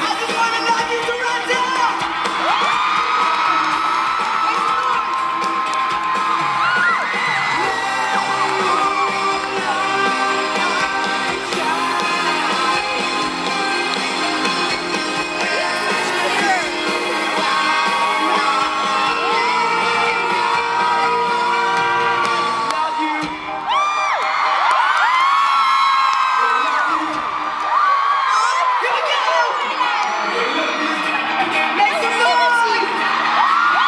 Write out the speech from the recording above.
I just want to